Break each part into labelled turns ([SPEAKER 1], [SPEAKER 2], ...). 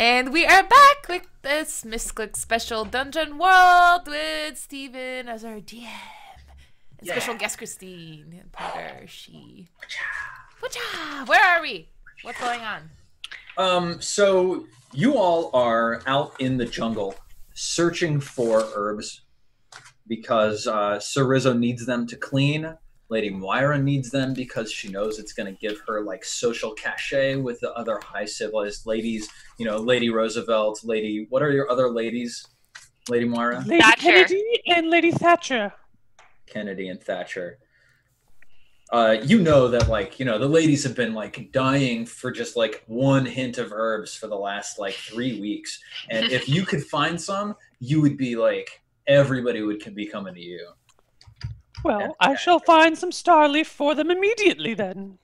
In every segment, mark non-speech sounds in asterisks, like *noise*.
[SPEAKER 1] And we are back with this Misscliks special Dungeon World with Steven as our DM. And
[SPEAKER 2] Yeah.
[SPEAKER 1] special guest Christine and Potter, she. Whatcha? Where are we? What's going on?
[SPEAKER 2] Um, so you all are out in the jungle searching for herbs because uh, Sir Rizzo needs them to clean. Lady Moira needs them because she knows it's going to give her like social cachet with the other high civilized ladies. You know, Lady Roosevelt, Lady. What are your other ladies? Lady Moira,
[SPEAKER 3] Lady
[SPEAKER 4] Thatcher.
[SPEAKER 3] Kennedy and Lady Thatcher.
[SPEAKER 2] Kennedy, and Thatcher. Uh, you know that like you know the ladies have been like dying for just like one hint of herbs for the last like three weeks, and if *laughs* you could find some, you would be like everybody would be coming to you.
[SPEAKER 3] Well, I shall find some starleaf for them immediately then.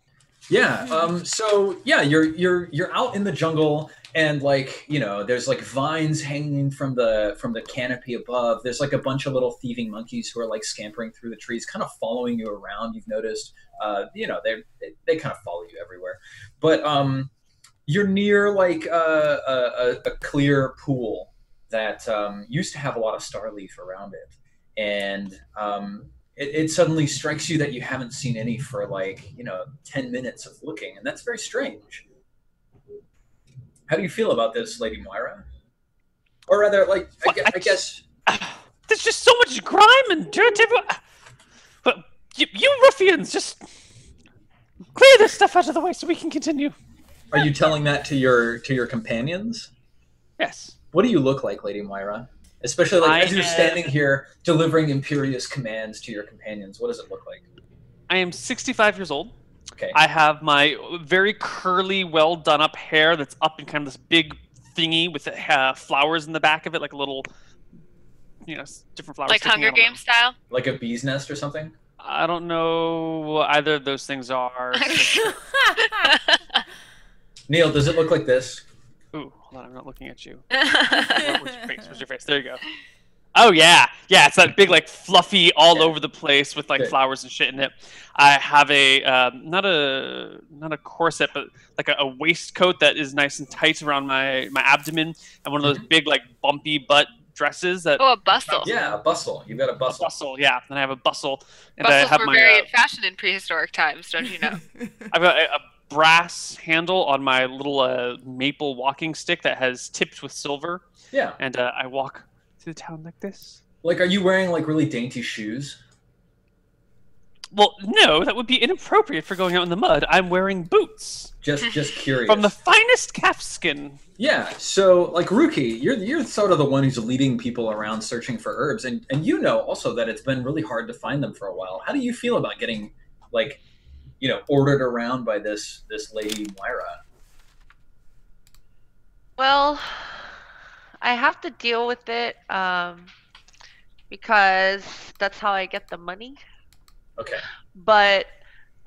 [SPEAKER 2] Yeah. Um. So yeah, you're you're you're out in the jungle, and like you know, there's like vines hanging from the from the canopy above. There's like a bunch of little thieving monkeys who are like scampering through the trees, kind of following you around. You've noticed. Uh, you know, they they, they kind of follow you everywhere, but um, you're near like a a, a, a clear pool that um, used to have a lot of starleaf around it, and um, it, it suddenly strikes you that you haven't seen any for like you know 10 minutes of looking and that's very strange how do you feel about this lady moira or rather like i, gue-
[SPEAKER 3] I
[SPEAKER 2] I guess *sighs*
[SPEAKER 3] There's just so much grime and dirt everywhere. But you, you ruffians, just clear this stuff out of the way so we can continue.
[SPEAKER 2] are you telling that to your to your companions
[SPEAKER 3] Yes.
[SPEAKER 2] what do you look like lady moira especially like
[SPEAKER 3] I
[SPEAKER 2] as you're
[SPEAKER 3] am-
[SPEAKER 2] standing here delivering imperious commands to your companions what does it look like
[SPEAKER 3] I am 65 years old.
[SPEAKER 2] okay
[SPEAKER 3] I have my very curly, well done up hair that's up in kind of this big thingy with uh, flowers in the back of it, like a little, you know, different flowers.
[SPEAKER 4] Like Hunger
[SPEAKER 3] out.
[SPEAKER 4] Games style.
[SPEAKER 2] like a bee's nest or something
[SPEAKER 3] I don't know what either of those things are. *laughs*
[SPEAKER 2] neil does it look like this
[SPEAKER 3] Ooh, hold on, I'm not looking at you. *laughs* Where- Where's your face? Where's your face? There you go. Oh yeah, yeah. It's that big, like fluffy, all
[SPEAKER 2] Yeah.
[SPEAKER 3] over the place with like
[SPEAKER 2] Good.
[SPEAKER 3] flowers and shit in it. I have a um, not a not a corset, but like a, a waistcoat that is nice and tight around my my abdomen, and one of those big, like bumpy butt dresses that.
[SPEAKER 4] oh, a bustle.
[SPEAKER 2] yeah a bustle you've got a
[SPEAKER 3] a
[SPEAKER 2] bustle
[SPEAKER 3] bustle, yeah. And I have a bustle, and I
[SPEAKER 4] Bustles
[SPEAKER 3] have
[SPEAKER 4] were
[SPEAKER 3] my.
[SPEAKER 4] very
[SPEAKER 3] uh,
[SPEAKER 4] in fashion in prehistoric times, don't you know? *laughs*
[SPEAKER 3] I've got a, a brass handle on my little uh, maple walking stick that has tipped with silver,
[SPEAKER 2] yeah
[SPEAKER 3] and uh, I walk through the town like this.
[SPEAKER 2] like are you wearing like really dainty shoes
[SPEAKER 3] Well, no, that would be inappropriate for going out in the mud. I'm wearing boots
[SPEAKER 2] just just *laughs* curious
[SPEAKER 3] from the finest calfskin.
[SPEAKER 2] Yeah, so like Ruki, you're you're sort of the one who's leading people around searching for herbs, and and you know also that it's been really hard to find them for a while. How do you feel about getting like, you know, ordered around by this this lady Moira?
[SPEAKER 5] Well, I have to deal with it um, because that's how I get the money.
[SPEAKER 2] Okay,
[SPEAKER 5] But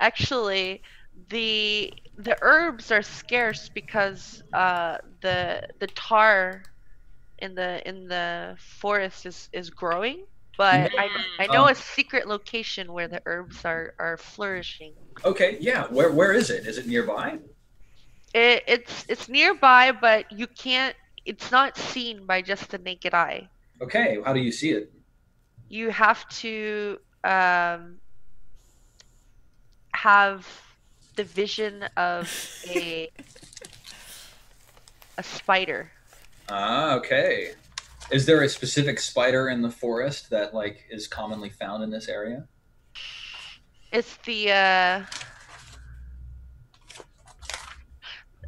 [SPEAKER 5] actually, the the herbs are scarce because uh, the the tar in the in the forest is, is growing. But I, I know
[SPEAKER 2] Oh.
[SPEAKER 5] a secret location where the herbs are, are flourishing.
[SPEAKER 2] okay, yeah. Where where is it? Is it nearby?
[SPEAKER 5] It, it's it's nearby, but you can't. It's not seen by just the naked eye.
[SPEAKER 2] Okay, how do you see it?
[SPEAKER 5] you have to um, have the vision of a *laughs* a spider.
[SPEAKER 2] Ah, okay. Is there a specific spider in the forest that like is commonly found in this area?
[SPEAKER 5] It's the uh,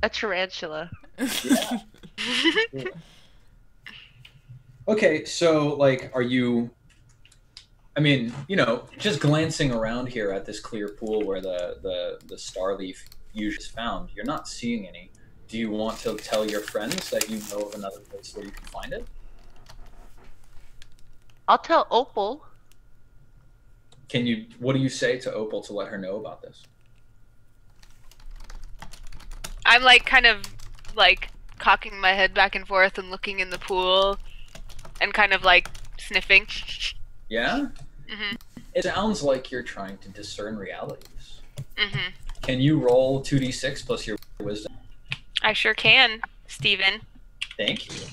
[SPEAKER 5] a tarantula.
[SPEAKER 2] Yeah. *laughs* Okay, so like, are you? I mean, you know, just glancing around here at this clear pool where the the the starleaf usually is found, you're not seeing any. Do you want to tell your friends that you know of another place where you can find it?
[SPEAKER 5] I'll tell Opal.
[SPEAKER 2] Can you? What do you say to Opal to let her know about this?
[SPEAKER 4] I'm like kind of like cocking my head back and forth and looking in the pool and kind of like sniffing.
[SPEAKER 2] Yeah.
[SPEAKER 4] Mhm.
[SPEAKER 2] It sounds like you're trying to discern realities.
[SPEAKER 4] Mhm.
[SPEAKER 2] Can you roll two d six plus your wisdom?
[SPEAKER 4] I sure can, Steven.
[SPEAKER 2] Thank you.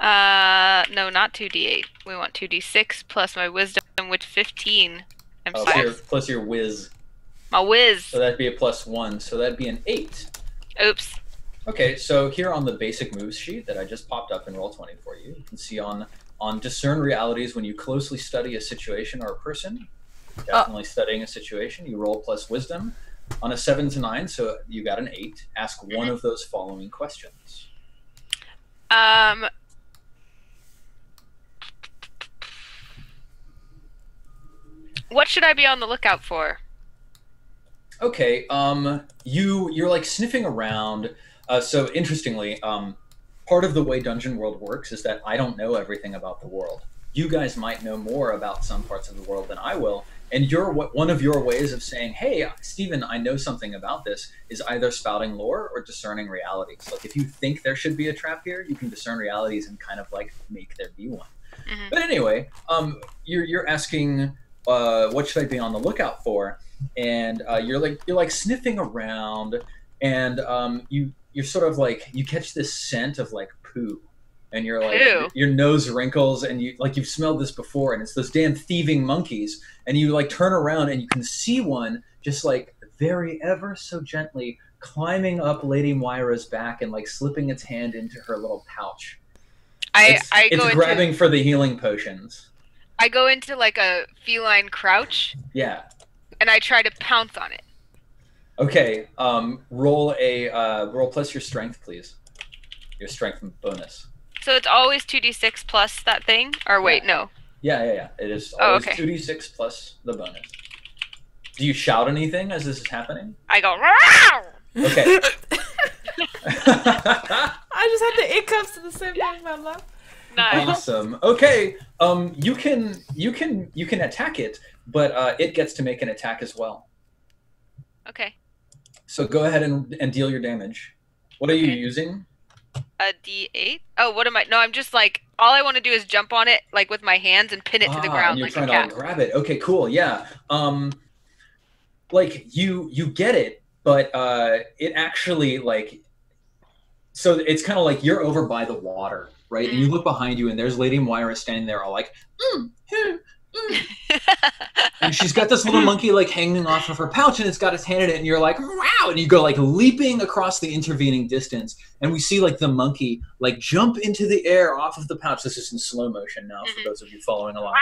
[SPEAKER 4] Uh, no, not 2d8. We want 2d6 plus my wisdom, which 15. I'm
[SPEAKER 2] Oh,
[SPEAKER 4] sorry.
[SPEAKER 2] plus, your, plus your whiz.
[SPEAKER 4] My whiz.
[SPEAKER 2] So that'd be a plus one. So that'd be an eight.
[SPEAKER 4] Oops.
[SPEAKER 2] Okay, so here on the basic moves sheet that I just popped up in Roll20 for you, you can see on on discern realities when you closely study a situation or a person. Definitely studying a situation, you roll plus wisdom. On a seven to nine, so you got an eight. Ask one of those following questions.
[SPEAKER 4] Um. What should I be on the lookout for?
[SPEAKER 2] Okay, um, you you're like sniffing around. Uh, so interestingly, um, part of the way Dungeon World works is that I don't know everything about the world. You guys might know more about some parts of the world than I will, and your one of your ways of saying, "Hey, Stephen, I know something about this," is either spouting lore or discerning realities. Like if you think there should be a trap here, you can discern realities and kind of like make there be one.
[SPEAKER 4] Mhm.
[SPEAKER 2] But anyway, um, you're you're asking, uh, what should I be on the lookout for? and uh, you're like you're like sniffing around, and um, you you're sort of like you catch this scent of like poo, and you're like
[SPEAKER 4] Poo?
[SPEAKER 2] your nose wrinkles, and you like you've smelled this before, and it's those damn thieving monkeys, and you like turn around and you can see one just like very ever so gently climbing up Lady Moira's back and like slipping its hand into her little pouch.
[SPEAKER 4] I
[SPEAKER 2] it's,
[SPEAKER 4] I
[SPEAKER 2] it's
[SPEAKER 4] go into
[SPEAKER 2] grabbing for the healing potions.
[SPEAKER 4] I go into like a feline crouch
[SPEAKER 2] Yeah.
[SPEAKER 4] and I try to pounce on it.
[SPEAKER 2] Okay, um, roll a uh, roll plus your strength, please. Your strength bonus.
[SPEAKER 4] So it's always 2d6 plus that thing? Or wait, no.
[SPEAKER 2] Yeah, yeah, yeah. It is
[SPEAKER 4] Oh,
[SPEAKER 2] always
[SPEAKER 4] okay.
[SPEAKER 2] two d six plus the bonus. Do you shout anything as this is happening?
[SPEAKER 4] I go, "Row!"
[SPEAKER 2] Okay. *laughs* *laughs*
[SPEAKER 1] I just had the hiccups at the same time. I love.
[SPEAKER 4] Nice.
[SPEAKER 2] awesome. Okay. Um, you can you can you can attack it, but uh, it gets to make an attack as well.
[SPEAKER 4] Okay.
[SPEAKER 2] So go ahead and, and deal your damage. What are you using?
[SPEAKER 4] A d8? Oh, what am I? No, I'm just like, all I want to do is jump on it, like with my hands and pin it to the
[SPEAKER 2] Ah,
[SPEAKER 4] ground
[SPEAKER 2] You're
[SPEAKER 4] like a
[SPEAKER 2] trying to grab it. Okay, cool. Yeah. Um, like you you get it, but uh, it actually like so it's kind of like you're over by the water, right? And you
[SPEAKER 4] Mm-hmm.
[SPEAKER 2] look behind you, and there's Lady Moira standing there, all like, mm, hmm, mm. *laughs* and she's got this little monkey like hanging off of her pouch, and it's got its hand in it, and you're like, wow! And you go like leaping across the intervening distance, and we see like the monkey like jump into the air off of the pouch. This is in slow motion now for
[SPEAKER 4] Mhm.
[SPEAKER 2] those of you following along.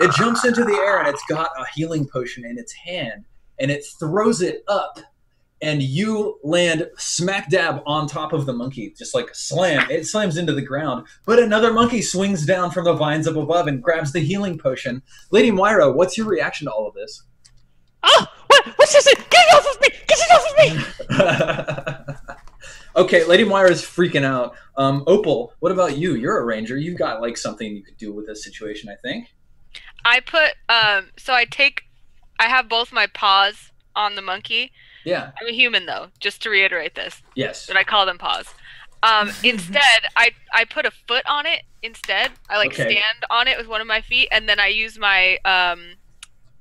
[SPEAKER 2] And it jumps into the air and it's got a healing potion in its hand and it throws it up and you land smack dab on top of the monkey just like slam it slams into the ground but another monkey swings down from the vines up above and grabs the healing potion lady moira what's your reaction to all of this
[SPEAKER 3] Oh, what? What's this? Get it off of me! Get it off of me! *laughs*
[SPEAKER 2] okay lady moira's freaking out um opal what about you you're a ranger you've got like something you could do with this situation i think
[SPEAKER 4] I put, um, so I take, I have both my paws on the monkey.
[SPEAKER 2] Yeah
[SPEAKER 4] I'm a human though, just to reiterate this,
[SPEAKER 2] yes
[SPEAKER 4] but I call them paws. Um, *laughs* instead, I, I put a foot on it instead. I like
[SPEAKER 2] Okay.
[SPEAKER 4] stand on it with one of my feet, and then I use my, um,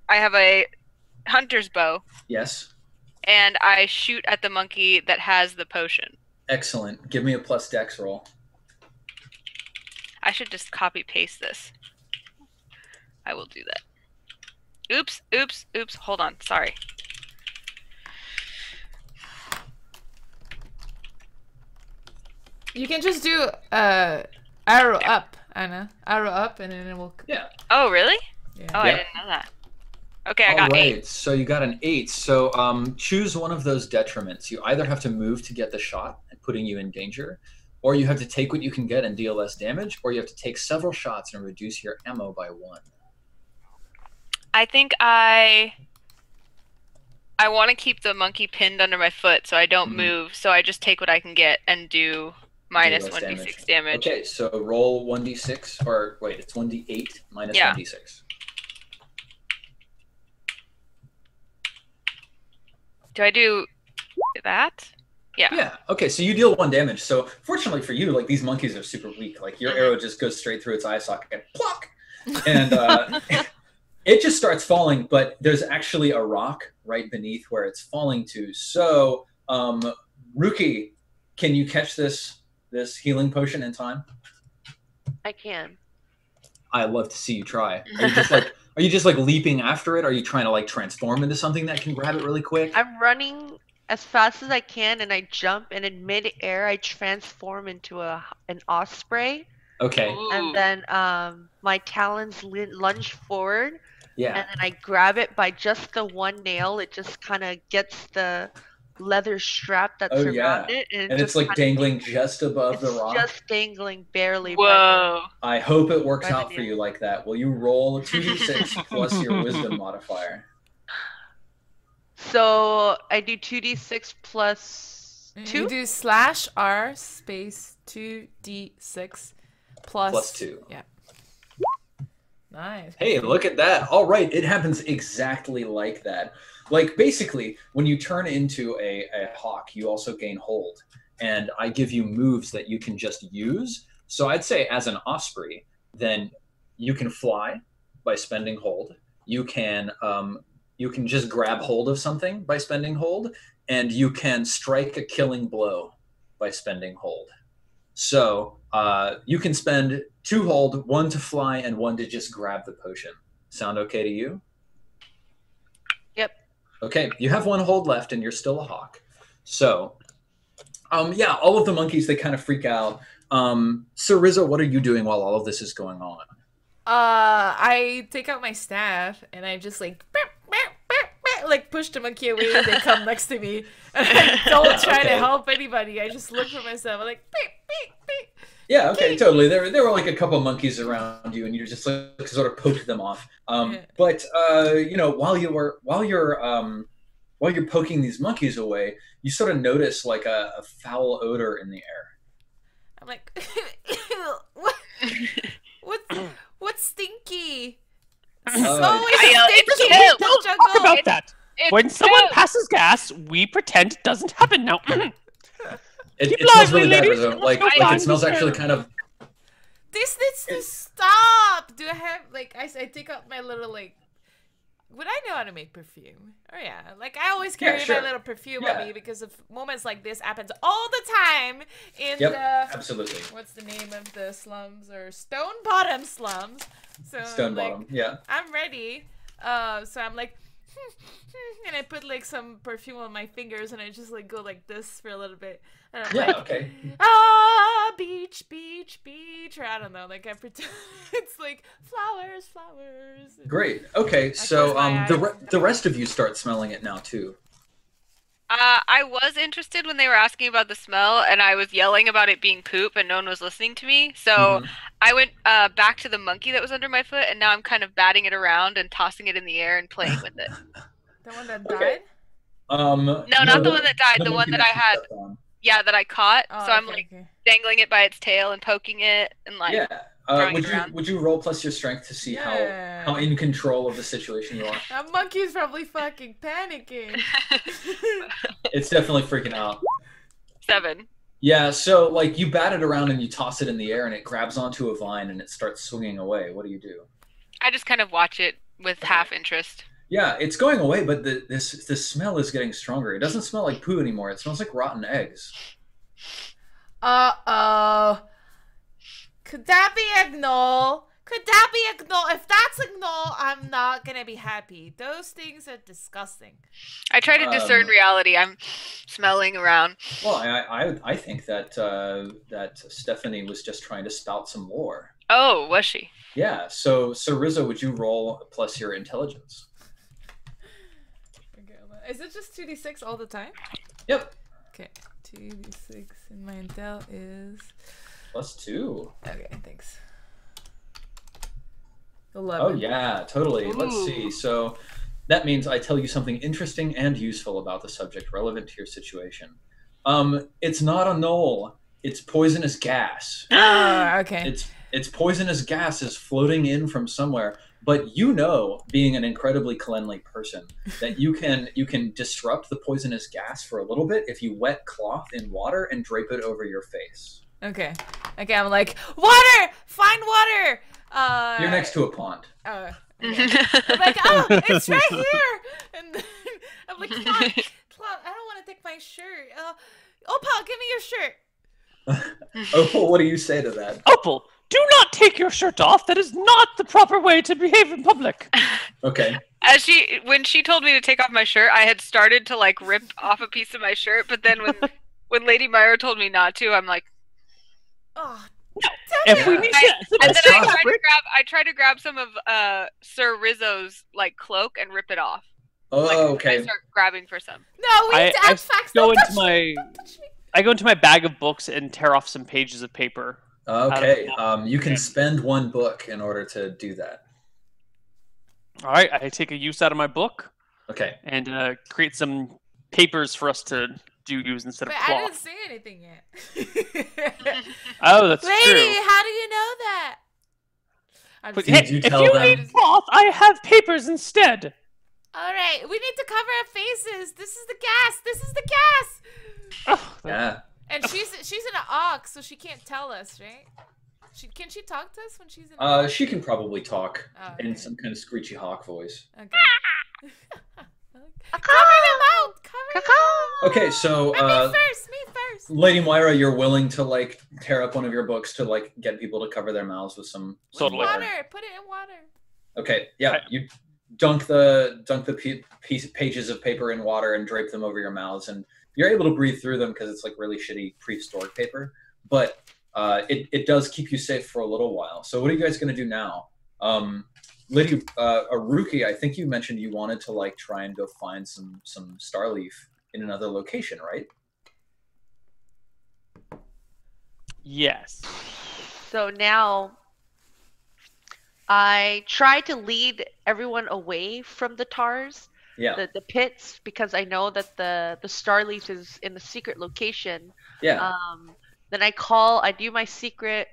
[SPEAKER 4] I have a hunter's bow,
[SPEAKER 2] yes
[SPEAKER 4] and I shoot at the monkey that has the potion.
[SPEAKER 2] excellent give me a plus dex roll
[SPEAKER 4] I should just copy paste this. I will do that. Oops, oops, oops. Hold on. Sorry.
[SPEAKER 1] You can just do uh arrow up, Anna. Arrow up, and then it will.
[SPEAKER 2] yeah
[SPEAKER 4] Oh, really?
[SPEAKER 1] Yeah.
[SPEAKER 4] Oh, I didn't know that. Okay, I
[SPEAKER 2] All
[SPEAKER 4] got
[SPEAKER 2] right,
[SPEAKER 4] eight.
[SPEAKER 2] so you got an eight. So um, choose one of those detriments. You either have to move to get the shot, putting you in danger, or you have to take what you can get and deal less damage, or you have to take several shots and reduce your ammo by one.
[SPEAKER 4] I think I. I want to keep the monkey pinned under my foot so I don't
[SPEAKER 2] Mhm.
[SPEAKER 4] move. So I just take what I can get and do minus one d
[SPEAKER 2] damage.
[SPEAKER 4] six damage.
[SPEAKER 2] Okay, so roll one d six, or wait, it's one d eight minus one d six.
[SPEAKER 4] Do I do that? Yeah.
[SPEAKER 2] Yeah. Okay. So you deal one damage. So fortunately for you, like these monkeys are super weak. Like your
[SPEAKER 4] Mhm.
[SPEAKER 2] arrow just goes straight through its eye socket and pluck, and uh, *laughs* it just starts falling. But there's actually a rock right beneath where it's falling to. So, um, Ruki, can you catch this this healing potion in time?
[SPEAKER 5] I can.
[SPEAKER 2] I love to see you try. Are you just *laughs* like are you just like leaping after it? Are you trying to like transform into something that can grab it really quick?
[SPEAKER 5] I'm running as fast as I can, and I jump, and in midair, I transform into a an osprey,
[SPEAKER 2] Okay.
[SPEAKER 4] Ooh.
[SPEAKER 5] and then um, my talons li- lunge forward,
[SPEAKER 2] Yeah.
[SPEAKER 5] and then I grab it by just the one nail. It just kind of gets the leather strap that's
[SPEAKER 2] Oh,
[SPEAKER 5] around
[SPEAKER 2] yeah.
[SPEAKER 5] it, and,
[SPEAKER 2] And it's like
[SPEAKER 5] kinda-
[SPEAKER 2] dangling just above the rock.
[SPEAKER 5] just dangling barely. by
[SPEAKER 4] Whoa.
[SPEAKER 2] I hope it works
[SPEAKER 5] By
[SPEAKER 2] out for you like that. Will you roll *laughs* 2d6 plus your wisdom *laughs* modifier?
[SPEAKER 5] So I do two d six plus
[SPEAKER 1] mm,
[SPEAKER 5] You
[SPEAKER 1] do slash R space two D six plus
[SPEAKER 2] Plus two.
[SPEAKER 1] Yeah. Nice.
[SPEAKER 2] Hey, look at that. All right, it happens exactly like that. Like basically, when you turn into a, a hawk, you also gain hold. And I give you moves that you can just use. So I'd say as an osprey, then you can fly by spending hold. You can um, you can just grab hold of something by spending hold, and you can strike a killing blow by spending hold. So uh, you can spend two hold, one to fly, and one to just grab the potion. Sound okay to you? Okay, you have one hold left, and you're still a hawk. So, um, yeah, all of the monkeys they kind of freak out. Um, Rizzo, what are you doing while all of this is going on?
[SPEAKER 1] Uh, I take out my staff and I just like beep, beep, beep, like push the monkey away and they come next to me. *laughs* And I don't try to help anybody. I just look for myself. I'm like beep beep.
[SPEAKER 2] Yeah, okay, totally. There, there were like a couple monkeys around you, and you just like sort of poked them off. Um,
[SPEAKER 1] Yeah.
[SPEAKER 2] But uh, you know, while you were while you're um, while you're poking these monkeys away, you sort of notice like a, a foul odor in the air.
[SPEAKER 1] I'm like what *laughs* what what's stinky? It's
[SPEAKER 2] Uh,
[SPEAKER 1] always
[SPEAKER 4] I yell,
[SPEAKER 1] stinky
[SPEAKER 4] "It's
[SPEAKER 1] in
[SPEAKER 4] you!"
[SPEAKER 1] the
[SPEAKER 3] Talk
[SPEAKER 1] jungle.
[SPEAKER 3] about that.
[SPEAKER 4] It's
[SPEAKER 3] When someone
[SPEAKER 4] poop.
[SPEAKER 3] passes gas, we pretend it doesn't happen. Now, *clears throat*
[SPEAKER 2] It, it smells really bad.
[SPEAKER 3] ladies.
[SPEAKER 2] Rizzo. Like, like it smells actually *laughs* kind of
[SPEAKER 1] This needs to stop. Do I have like I, I take out my little like would I know how to make perfume? Oh yeah, like I always
[SPEAKER 2] Yeah,
[SPEAKER 1] carry
[SPEAKER 2] sure.
[SPEAKER 1] my little perfume
[SPEAKER 2] Yeah.
[SPEAKER 1] on me because of moments like this happens all the time in
[SPEAKER 2] Yep,
[SPEAKER 1] the
[SPEAKER 2] absolutely
[SPEAKER 1] what's the name of the slums or stone bottom slums. So
[SPEAKER 2] stone
[SPEAKER 1] like,
[SPEAKER 2] bottom. Yeah.
[SPEAKER 1] I'm ready. Uh, so I'm like, *laughs* and I put like some perfume on my fingers, and I just like go like this for a little bit, and I'm
[SPEAKER 2] Yeah.
[SPEAKER 1] like,
[SPEAKER 2] Okay.
[SPEAKER 1] ah, beach, beach, beach, or I don't know, like I pretend *laughs* it's like flowers, flowers.
[SPEAKER 2] Great. Okay.
[SPEAKER 1] close
[SPEAKER 2] So um, the re- the rest of you start smelling it now too.
[SPEAKER 4] Uh, I was interested when they were asking about the smell, and I was yelling about it being poop, and no one was listening to me. So
[SPEAKER 2] Mhm.
[SPEAKER 4] I went uh, back to the monkey that was under my foot, and now I'm kind of batting it around and tossing it in the air and playing with it. *laughs*
[SPEAKER 1] The one that
[SPEAKER 2] Okay.
[SPEAKER 1] died.
[SPEAKER 2] Um.
[SPEAKER 4] No, not the one that died. The, one
[SPEAKER 2] monkey
[SPEAKER 4] that I had.
[SPEAKER 2] on.
[SPEAKER 4] Yeah, that I caught.
[SPEAKER 1] Oh,
[SPEAKER 4] so I'm
[SPEAKER 1] okay,
[SPEAKER 4] like
[SPEAKER 1] okay.
[SPEAKER 4] dangling it by its tail and poking it, and like.
[SPEAKER 2] yeah. Uh, would you
[SPEAKER 4] around.
[SPEAKER 2] would you roll plus your strength to see
[SPEAKER 1] Yeah.
[SPEAKER 2] how how in control of the situation you are? *laughs*
[SPEAKER 1] That monkey's probably fucking panicking. *laughs*
[SPEAKER 2] It's definitely freaking out.
[SPEAKER 4] Seven.
[SPEAKER 2] Yeah, so like you bat it around and you toss it in the air and it grabs onto a vine and it starts swinging away. What do you do?
[SPEAKER 4] I just kind of watch it with half interest.
[SPEAKER 2] Yeah, it's going away, but the this the smell is getting stronger. It doesn't smell like poo anymore. It smells like rotten eggs.
[SPEAKER 1] Uh oh. Could that be a gnoll? Could that be a gnoll? If that's a gnoll, I'm not gonna be happy. Those things are disgusting.
[SPEAKER 4] I try to discern
[SPEAKER 2] Um,
[SPEAKER 4] reality. I'm smelling around.
[SPEAKER 2] Well, I I, I think that uh, that Stephanie was just trying to spout some lore.
[SPEAKER 4] Oh, was she?
[SPEAKER 2] Yeah. So so Rizzo, would you roll plus your intelligence?
[SPEAKER 1] Okay, hold on. Is it just 2d6 all the time?
[SPEAKER 2] Yep.
[SPEAKER 1] Okay, 2d6 and my intel is.
[SPEAKER 2] Plus two.
[SPEAKER 1] Okay, thanks.
[SPEAKER 2] Oh yeah, totally. Let's see. So that means I tell you something interesting and useful about the subject relevant to your situation. Um, it's not a gnoll. It's poisonous gas.
[SPEAKER 1] Ah, *gasps* okay.
[SPEAKER 2] It's it's poisonous gas is floating in from somewhere. But you know, being an incredibly cleanly person, *laughs* that you can you can disrupt the poisonous gas for a little bit if you wet cloth in water and drape it over your face.
[SPEAKER 1] Okay. Okay, I'm like, water! Find water! Uh,
[SPEAKER 2] You're next to a pond.
[SPEAKER 1] Oh, okay. I'm like, oh, it's right *laughs* here! And *laughs* I'm like, Claude, Claude, I don't want to take my shirt. Uh, Opal, give me your shirt. *laughs*
[SPEAKER 2] Oh, what do you say to that?
[SPEAKER 3] Opal, do not take your shirt off. That is not the proper way to behave in public.
[SPEAKER 2] Okay.
[SPEAKER 4] As she when she told me to take off my shirt, I had started to like rip off a piece of my shirt, but then when when Lady Myra told me not to, I'm like,
[SPEAKER 1] Oh,
[SPEAKER 3] If we need
[SPEAKER 4] I-
[SPEAKER 3] to,
[SPEAKER 4] and then I
[SPEAKER 2] tough.
[SPEAKER 4] tried to grab I tried to grab some of uh Sir Rizzo's like cloak and rip it off. Like,
[SPEAKER 2] Oh,
[SPEAKER 4] I
[SPEAKER 2] okay.
[SPEAKER 4] start grabbing for some.
[SPEAKER 1] no, we
[SPEAKER 3] I-
[SPEAKER 1] to
[SPEAKER 3] I
[SPEAKER 1] facts.
[SPEAKER 3] go
[SPEAKER 1] Don't
[SPEAKER 3] into
[SPEAKER 1] touch
[SPEAKER 3] my
[SPEAKER 1] me. Don't touch me.
[SPEAKER 3] I go into my bag of books and tear off some pages of paper.
[SPEAKER 2] Okay.
[SPEAKER 3] Of-
[SPEAKER 2] Um, you can
[SPEAKER 3] Yeah.
[SPEAKER 2] spend one book in order to do that.
[SPEAKER 3] All right, I take a use out of my book
[SPEAKER 2] Okay.
[SPEAKER 3] and uh, create some papers for us to do use instead
[SPEAKER 1] Wait,
[SPEAKER 3] of
[SPEAKER 1] I didn't
[SPEAKER 3] cloth.
[SPEAKER 1] say anything yet. *laughs*
[SPEAKER 3] Oh, that's
[SPEAKER 1] Lady,
[SPEAKER 3] true.
[SPEAKER 1] how do you know that? I'm
[SPEAKER 3] But
[SPEAKER 1] just
[SPEAKER 2] Did
[SPEAKER 3] hey,
[SPEAKER 2] you
[SPEAKER 3] if you
[SPEAKER 2] them?
[SPEAKER 3] need cloth, I have papers instead.
[SPEAKER 1] All right, we need to cover our faces. This is the gas. This is the gas.
[SPEAKER 3] Oh,
[SPEAKER 2] Yeah.
[SPEAKER 1] And she's she's in an ox, so she can't tell us, right? She can she talk to us when she's in?
[SPEAKER 2] Uh, she can probably talk
[SPEAKER 1] Oh,
[SPEAKER 2] in some kind of screechy hawk voice.
[SPEAKER 1] Okay. *laughs* cover them out. Cover them out.
[SPEAKER 2] Okay, so
[SPEAKER 1] Me
[SPEAKER 2] uh,
[SPEAKER 1] first. Me first.
[SPEAKER 2] Lady Moira, you're willing to like tear up one of your books to like get people to cover their mouths with some
[SPEAKER 1] With
[SPEAKER 3] Totally.
[SPEAKER 1] water. Put it in water.
[SPEAKER 2] Okay, yeah,
[SPEAKER 3] I-
[SPEAKER 2] you dunk the dunk the pe- piece pages of paper in water and drape them over your mouths, and you're able to breathe through them because it's like really shitty prehistoric paper. But uh, it it does keep you safe for a little while. So what are you guys gonna do now? Um, Lady uh, a rookie, I think you mentioned you wanted to like try and go find some some Starleaf in another location, right?
[SPEAKER 3] yes.
[SPEAKER 5] So now I try to lead everyone away from the tars,
[SPEAKER 2] Yeah,
[SPEAKER 5] the, the pits, because I know that the, the Starleaf is in the secret location.
[SPEAKER 2] yeah,
[SPEAKER 5] Um, then I call, I do my secret.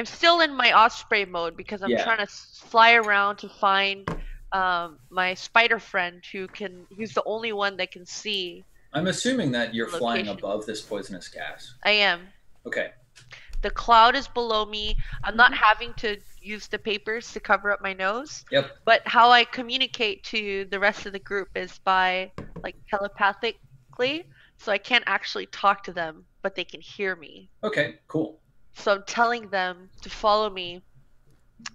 [SPEAKER 5] I'm still in my Osprey mode because I'm
[SPEAKER 2] Yeah.
[SPEAKER 5] trying to fly around to find um, my spider friend who can, who's the only one that can see.
[SPEAKER 2] I'm assuming that you're flying above this poisonous gas.
[SPEAKER 5] I am.
[SPEAKER 2] Okay.
[SPEAKER 5] The cloud is below me. I'm not
[SPEAKER 2] Mhm.
[SPEAKER 5] having to use the papers to cover up my nose.
[SPEAKER 2] Yep.
[SPEAKER 5] But how I communicate to the rest of the group is by like telepathically. So I can't actually talk to them, but they can hear me.
[SPEAKER 2] Okay. Cool.
[SPEAKER 5] So I'm telling them to follow me.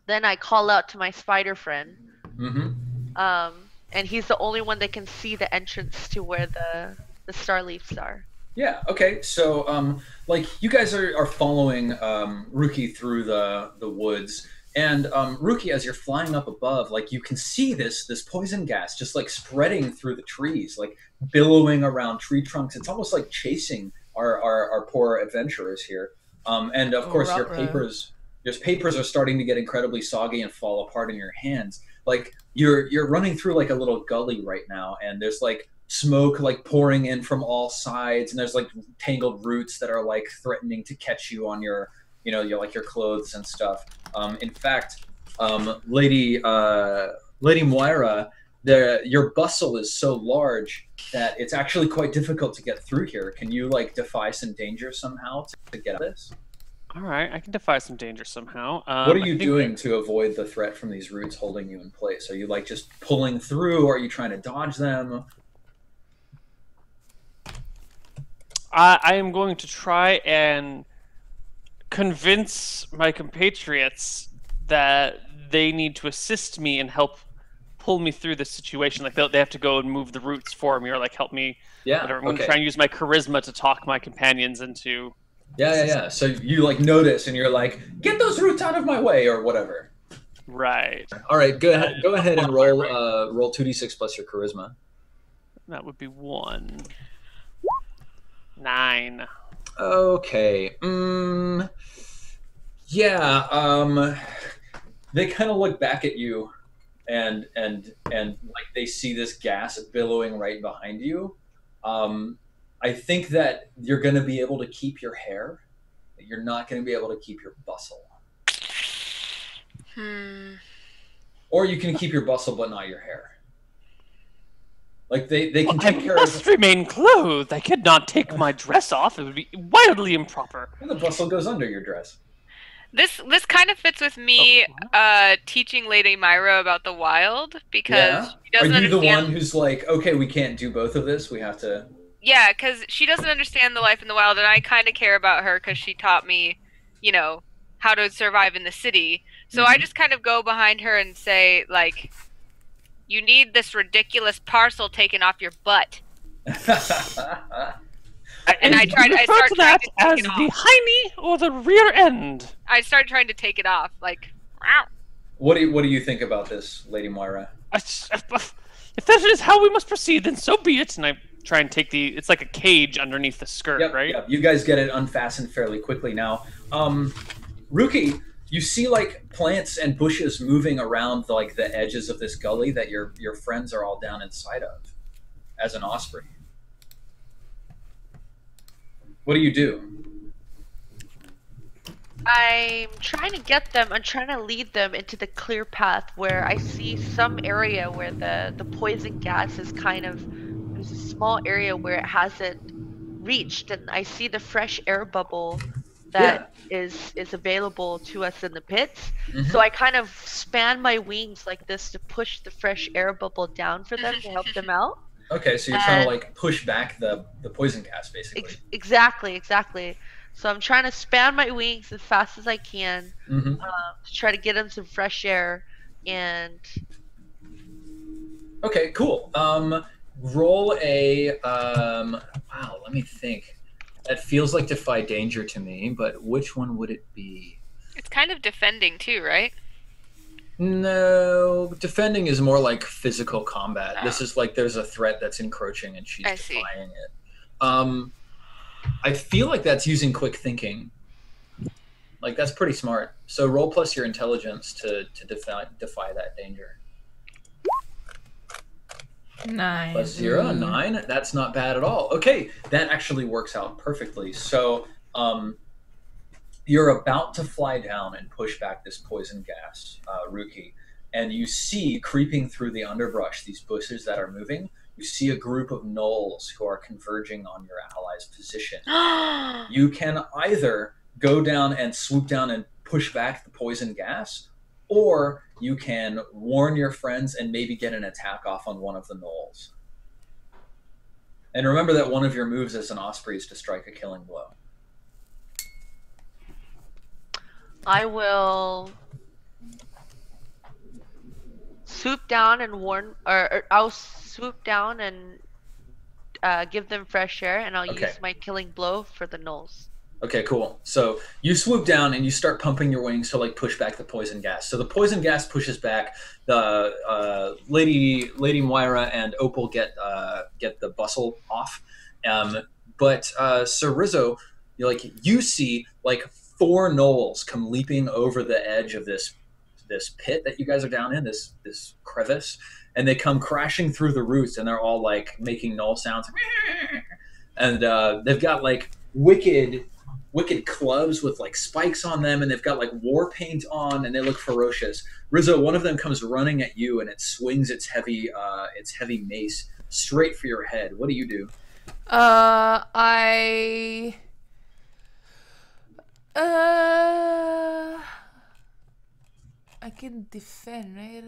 [SPEAKER 5] Then I call out to my spider friend.
[SPEAKER 2] Mm-hmm.
[SPEAKER 5] Um, and he's the only one that can see the entrance to where the the star leaves are.
[SPEAKER 2] Yeah. Okay. So, um, like you guys are, are following um, Ruki through the the woods, and um, Ruki, as you're flying up above, like you can see this this poison gas just like spreading through the trees, like billowing around tree trunks. It's almost like chasing our our, our poor adventurers here. Um, and of
[SPEAKER 1] Oh,
[SPEAKER 2] course, your papers your papers are starting to get incredibly soggy and fall apart in your hands. Like you're you're running through like a little gully right now, and there's like smoke like pouring in from all sides and there's like tangled roots that are like threatening to catch you on your you know your like your clothes and stuff um, in fact um, lady uh, lady moira the your bustle is so large that it's actually quite difficult to get through here. Can you like defy some danger somehow to, to get out of this?
[SPEAKER 3] All right, I can defy some danger somehow. Um,
[SPEAKER 2] what are you doing to avoid the threat from these roots holding you in place? Are you like just pulling through? Or are you trying to dodge them?
[SPEAKER 3] I, I am going to try and convince my compatriots that they need to assist me and help pull me through this situation. Like they they have to go and move the roots for me, or like help me.
[SPEAKER 2] yeah
[SPEAKER 3] Whatever. I'm going to
[SPEAKER 2] okay.
[SPEAKER 3] try and use my charisma to talk my companions into.
[SPEAKER 2] Yeah, yeah, yeah. So you like notice and you're like, get those roots out of my way or whatever.
[SPEAKER 3] Right.
[SPEAKER 2] All right, go ahead. Go ahead and roll uh, roll two d six plus your charisma.
[SPEAKER 3] That would be one. Nine.
[SPEAKER 2] Okay. Mm, yeah. Um, they kind of look back at you, and and and like they see this gas billowing right behind you. Um, I think that you're going to be able to keep your hair. but You're not going to be able to keep your bustle.
[SPEAKER 4] Hmm.
[SPEAKER 2] Or you can keep your bustle but not your hair. Like they, they can
[SPEAKER 3] I
[SPEAKER 2] take care
[SPEAKER 3] must
[SPEAKER 2] of
[SPEAKER 3] remain clothed. I could not take my dress off. It would be wildly improper.
[SPEAKER 2] and the bustle goes under your dress.
[SPEAKER 4] This this kind of fits with me
[SPEAKER 3] Oh,
[SPEAKER 4] uh, teaching Lady Myra about the wild because
[SPEAKER 2] Yeah?
[SPEAKER 4] she doesn't Are
[SPEAKER 2] you the one who's like, okay, we can't do both of this. We have to.
[SPEAKER 4] Yeah, because she doesn't understand the life in the wild, and I kind of care about her because she taught me, you know, how to survive in the city. So I
[SPEAKER 2] Mhm.
[SPEAKER 4] just kind of go behind her and say, like, you need this ridiculous parcel taken off your butt. *laughs* And I tried- I
[SPEAKER 3] refer
[SPEAKER 4] start
[SPEAKER 3] to
[SPEAKER 4] trying
[SPEAKER 3] that
[SPEAKER 4] to take
[SPEAKER 3] as the
[SPEAKER 4] off.
[SPEAKER 3] hiney or the rear end.
[SPEAKER 4] I started trying to take it off, like, "Meow."
[SPEAKER 2] what do you, What do you think about this, Lady Moira?
[SPEAKER 3] I s- If that is how we must proceed, then so be it. And I try and take the. It's like a cage underneath the skirt,
[SPEAKER 2] Yep,
[SPEAKER 3] right?
[SPEAKER 2] yep. You guys get it unfastened fairly quickly now. Um, Ruki, you see like plants and bushes moving around like the edges of this gully that your your friends are all down inside of, as an osprey. What do you do?
[SPEAKER 5] I'm trying to get them. I'm trying to lead them into the clear path where I see some area where the the poison gas is kind of. There's a small area where it hasn't reached, and I see the fresh air bubble that is is available to us in the pits.
[SPEAKER 2] Mhm.
[SPEAKER 5] So I kind of span my wings like this to push the fresh air bubble down for them to help them out.
[SPEAKER 2] Okay, so you're trying to like push back the the poison gas, basically.
[SPEAKER 5] Ex- exactly, exactly. So I'm trying to span my wings as fast as I can
[SPEAKER 2] hmm
[SPEAKER 5] um, to try to get them some fresh air and
[SPEAKER 2] Okay, cool. Um, roll a. Um, wow, let me think. That feels like defy danger to me, but which one would it be?
[SPEAKER 4] It's kind of defending, too, right?
[SPEAKER 2] No, defending is more like physical combat. This is like there's a threat that's encroaching and she's
[SPEAKER 4] I see.
[SPEAKER 2] defying it. Um, I feel like that's using quick thinking. Like that's pretty smart. So roll plus your intelligence to to defy defy that danger.
[SPEAKER 1] Nine.
[SPEAKER 2] Plus zero,
[SPEAKER 1] Mm.
[SPEAKER 2] nine. That's not bad at all. Okay, that actually works out perfectly. So, um, you're about to fly down and push back this poison gas, uh, Ruki, and you see creeping through the underbrush these bushes that are moving. You see a group of gnolls who are converging on your ally's position. *gasps* You can either go down and swoop down and push back the poison gas, or you can warn your friends and maybe get an attack off on one of the gnolls. And remember that one of your moves as an osprey is to strike a killing blow.
[SPEAKER 5] I will swoop down and warn, or, or I'll swoop down and uh, give them fresh air, and I'll
[SPEAKER 2] Okay.
[SPEAKER 5] use my killing blow for the gnolls.
[SPEAKER 2] Okay, cool. So you swoop down and you start pumping your wings to like push back the poison gas. So the poison gas pushes back. The uh, lady, Lady Moira, and Opal get uh, get the bustle off. Um, but uh, Sir Rizzo, you like you see like four gnolls come leaping over the edge of this this pit that you guys are down in this this crevice, and they come crashing through the roots, and they're all like making gnoll sounds, and uh, they've got like wicked wicked clubs with like spikes on them and they've got like war paint on and they look ferocious. Rizzo one of them comes running at you and it swings its heavy uh its heavy mace straight for your head. What do you do?
[SPEAKER 1] Uh, I. Uh. I can defend, right?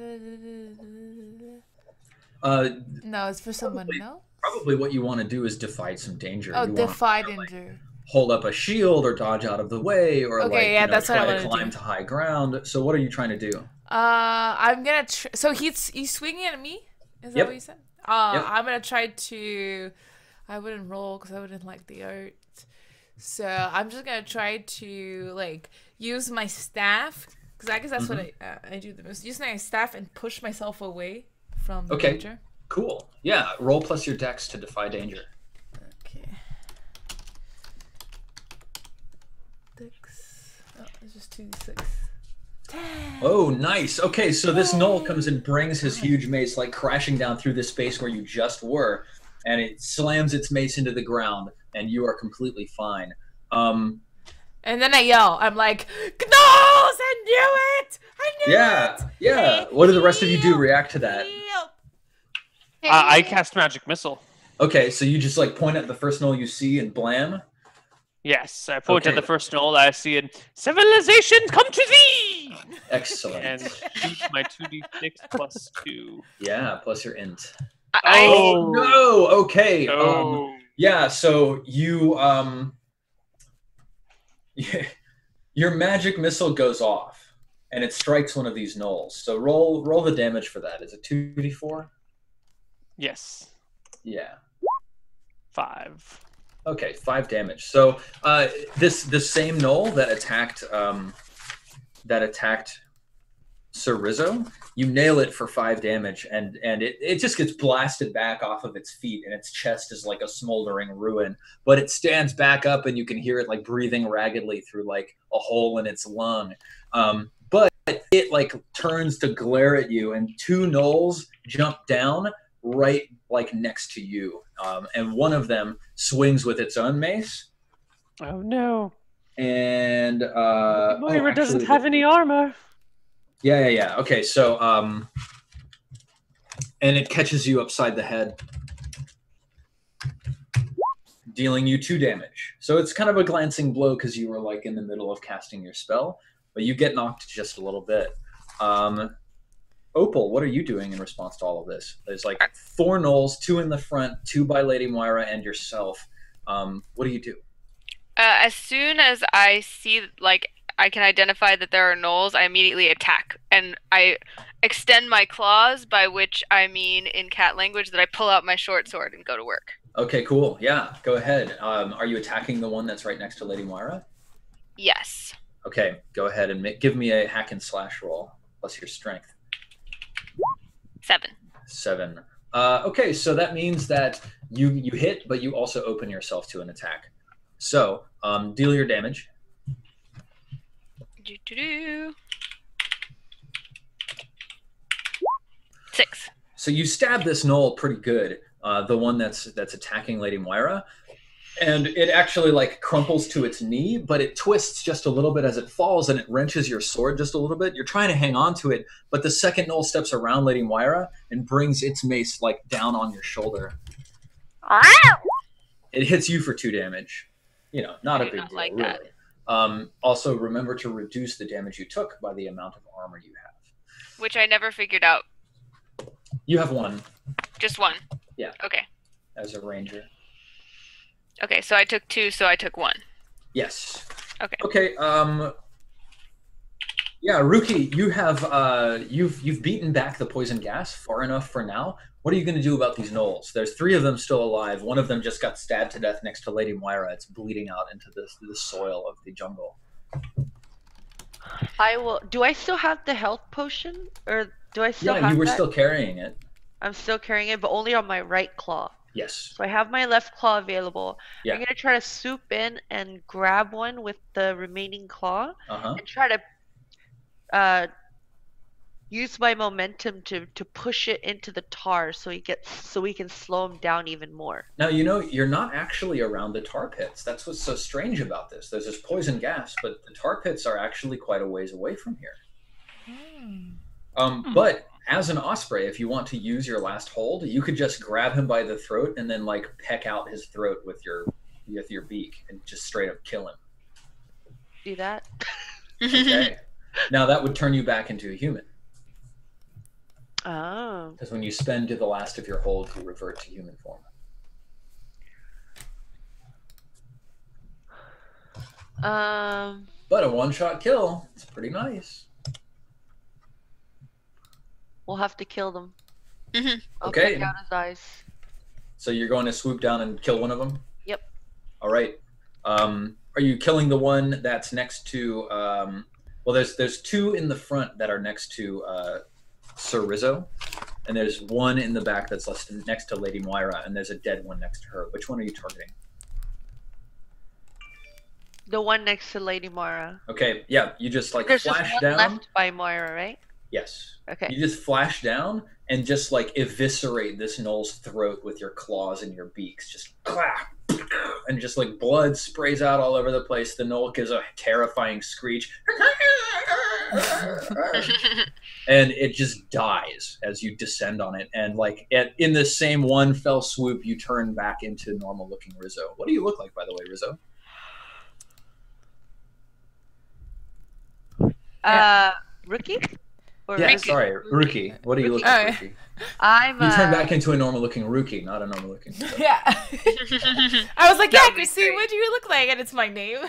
[SPEAKER 2] uh
[SPEAKER 1] No, it's for someone,
[SPEAKER 2] Probably.
[SPEAKER 1] no?
[SPEAKER 2] probably what you want to do is defy some danger
[SPEAKER 1] Oh,
[SPEAKER 2] you
[SPEAKER 1] defy
[SPEAKER 2] you like,
[SPEAKER 1] danger.
[SPEAKER 2] hold up a shield or dodge out of the way or
[SPEAKER 1] Okay,
[SPEAKER 2] like
[SPEAKER 1] yeah,
[SPEAKER 2] you know,
[SPEAKER 1] that's what I
[SPEAKER 2] to climb
[SPEAKER 1] do.
[SPEAKER 2] to high ground so what are you trying to do
[SPEAKER 1] Uh, I'm gonna. Tr- so he's he's swinging at me. Is that
[SPEAKER 2] Yep.
[SPEAKER 1] what you said? Uh,
[SPEAKER 2] Yep.
[SPEAKER 1] I'm gonna try to. I wouldn't roll because I wouldn't like the art. So I'm just gonna try to like use my staff because I guess that's what I
[SPEAKER 2] Mm-hmm.
[SPEAKER 1] uh, I do the most. Use my staff and push myself away from the
[SPEAKER 2] Okay.
[SPEAKER 1] danger.
[SPEAKER 2] cool yeah roll plus your dex to defy danger
[SPEAKER 1] Okay. Six. Oh, it's just two six.
[SPEAKER 2] Oh, nice. Okay, so this gnoll comes and brings his huge mace like crashing down through the space where you just were, and it slams its mace into the ground, and you are completely fine. Um,
[SPEAKER 1] And then I yell. I'm like, Gnolls! I knew it! I knew
[SPEAKER 2] yeah,
[SPEAKER 1] it!
[SPEAKER 2] yeah. Yeah. What do the rest of you do? React to that?
[SPEAKER 1] Help!
[SPEAKER 3] Uh, I cast magic missile.
[SPEAKER 2] Okay, so you just like point at the first gnoll you see and blam.
[SPEAKER 3] Yes, I point
[SPEAKER 2] Okay.
[SPEAKER 3] at the first gnoll I see and civilization come to thee,
[SPEAKER 2] Excellent.
[SPEAKER 3] and shoot my two d six plus two.
[SPEAKER 2] yeah, plus your int.
[SPEAKER 4] I,
[SPEAKER 3] Oh.
[SPEAKER 2] No. Okay. Um,
[SPEAKER 3] Oh,
[SPEAKER 2] Yeah, so you um *laughs* your magic missile goes off and it strikes one of these gnolls. So roll roll the damage for that. Is it 2d4?
[SPEAKER 3] Yes.
[SPEAKER 2] Yeah.
[SPEAKER 3] Five.
[SPEAKER 2] Okay, 5 damage. So uh this this same gnoll that attacked um that attacked Sir Rizzo, you nail it for five damage, and and it, it just gets blasted back off of its feet, and its chest is like a smoldering ruin. But it stands back up, and you can hear it like breathing raggedly through like a hole in its lung. Um, but it like turns to glare at you, and two gnolls jump down right like next to you, um, and one of them swings with its own mace,
[SPEAKER 3] Oh no.
[SPEAKER 2] and uh,
[SPEAKER 3] Moira
[SPEAKER 2] oh,
[SPEAKER 3] doesn't have any armor.
[SPEAKER 2] Yeah, yeah, yeah. Okay, so um, and it catches you upside the head, dealing you two damage. So it's kind of a glancing blow because you were like in the middle of casting your spell, but you get knocked just a little bit. Um, Opal, what are you doing in response to all of this? There's like four gnolls, two in the front, two by Lady Moira, and yourself. Um, what do you do?
[SPEAKER 4] Uh, as soon as I see, like, I can identify that there are gnolls, I immediately attack. And I extend my claws, by which I mean, in cat language, that I pull out my short sword and go to work.
[SPEAKER 2] Okay, cool. Yeah, go ahead. Um, are you attacking the one that's right next to Lady Moira?
[SPEAKER 4] Yes.
[SPEAKER 2] Okay, go ahead and make, give me a hack and slash roll plus your strength.
[SPEAKER 4] Seven.
[SPEAKER 2] Seven. Uh, okay, so that means that you you hit, but you also open yourself to an attack. So um, deal your damage.
[SPEAKER 4] Do-do-do. Six.
[SPEAKER 2] So you stab this gnoll pretty good, uh, the one that's that's attacking Lady Moira, and it actually like crumples to its knee, but it twists just a little bit as it falls, and it wrenches your sword just a little bit. You're trying to hang on to it, but the second gnoll steps around Lady Moira and brings its mace like down on your shoulder. It hits you for two damage. You know, not
[SPEAKER 4] I
[SPEAKER 2] a big
[SPEAKER 4] not
[SPEAKER 2] deal,
[SPEAKER 4] like
[SPEAKER 2] really. Um, also, remember to reduce the damage you took by the amount of armor you have.
[SPEAKER 4] Which I never figured out.
[SPEAKER 2] You have one
[SPEAKER 4] Just one.
[SPEAKER 2] Yeah.
[SPEAKER 4] Okay.
[SPEAKER 2] as a ranger.
[SPEAKER 4] Okay, so I took two, so I took one.
[SPEAKER 2] Yes.
[SPEAKER 4] Okay.
[SPEAKER 2] Okay. Um. Yeah, Ruki, you have uh, you've you've beaten back the poison gas far enough for now. What are you going to do about these gnolls? There's three of them still alive. One of them just got stabbed to death next to Lady Moira. It's bleeding out into the the soil of the jungle.
[SPEAKER 5] I will. Do I still have the health potion, or do I still
[SPEAKER 2] yeah, you were
[SPEAKER 5] that?
[SPEAKER 2] still carrying it.
[SPEAKER 5] I'm still carrying it, but only on my right claw.
[SPEAKER 2] Yes.
[SPEAKER 5] So I have my left claw available.
[SPEAKER 2] Yeah.
[SPEAKER 5] I'm gonna try to swoop in and grab one with the remaining claw
[SPEAKER 2] Uh huh.
[SPEAKER 5] and try to uh, use my momentum to to push it into the tar so he gets so we can slow him down even more.
[SPEAKER 2] Now you know you're not actually around the tar pits. That's what's so strange about this. There's this poison gas, but the tar pits are actually quite a ways away from here. Um,
[SPEAKER 3] Hmm.
[SPEAKER 2] but as an osprey, if you want to use your last hold, you could just grab him by the throat and then like peck out his throat with your with your beak and just straight up kill him.
[SPEAKER 5] Do that.
[SPEAKER 2] Okay. *laughs* now that would turn you back into a human
[SPEAKER 5] Oh.
[SPEAKER 2] because when you spend to the last of your hold, you revert to human form.
[SPEAKER 5] Um.
[SPEAKER 2] But a one-shot kill, it's pretty nice.
[SPEAKER 5] We'll have to kill them.
[SPEAKER 4] Mhm.
[SPEAKER 5] I'll
[SPEAKER 2] Okay.
[SPEAKER 5] peck out his eyes.
[SPEAKER 2] So you're going to swoop down and kill one of them.
[SPEAKER 5] Yep.
[SPEAKER 2] All right. Um, are you killing the one that's next to? Um, well, there's there's two in the front that are next to uh, Sir Rizzo, and there's one in the back that's next to Lady Moira, and there's a dead one next to her. Which one are you targeting?
[SPEAKER 5] The one next to Lady Moira.
[SPEAKER 2] Okay, yeah, you just like
[SPEAKER 5] There's
[SPEAKER 2] flash
[SPEAKER 5] just one
[SPEAKER 2] down.
[SPEAKER 5] left by Moira, right?
[SPEAKER 2] Yes.
[SPEAKER 5] Okay.
[SPEAKER 2] You just flash down and just like eviscerate this gnoll's throat with your claws and your beaks. Just clap, and just like blood sprays out all over the place. The gnoll gives a terrifying screech, *laughs* and it just dies as you descend on it. And like at, in the same one fell swoop, you turn back into normal-looking Rizzo. What do you look like, by the way, Rizzo?
[SPEAKER 5] Uh, rookie. Or
[SPEAKER 2] Yeah,
[SPEAKER 5] Rookie.
[SPEAKER 2] sorry, Rookie. What do you look
[SPEAKER 1] Rookie.
[SPEAKER 2] like,
[SPEAKER 1] Oh,
[SPEAKER 2] Rookie?
[SPEAKER 5] I'm.
[SPEAKER 2] You turn
[SPEAKER 5] uh,
[SPEAKER 2] back into a normal looking Rookie, not a normal looking. *laughs*
[SPEAKER 1] Yeah. *laughs* I was like,
[SPEAKER 4] That
[SPEAKER 1] yeah,
[SPEAKER 4] would be
[SPEAKER 1] what do you look like? And it's my name. *laughs*